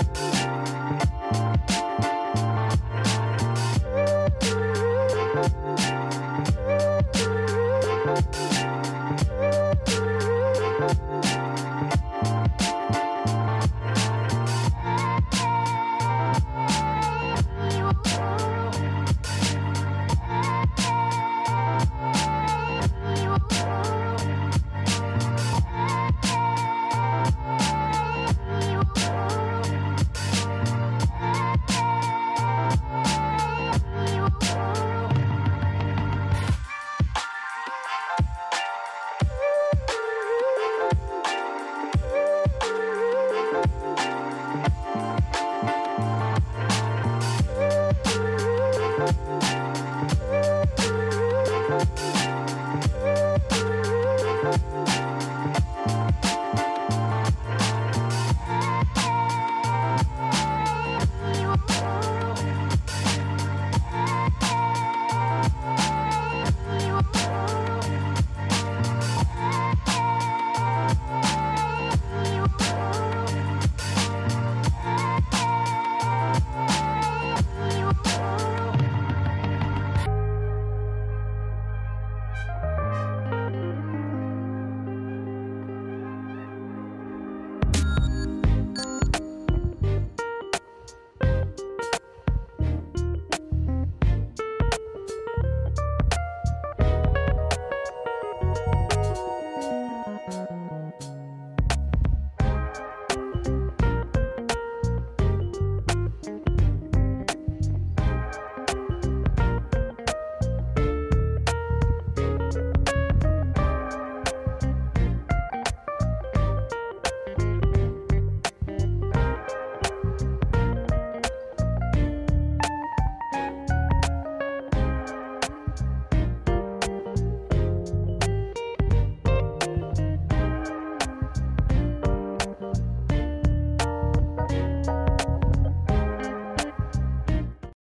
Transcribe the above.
you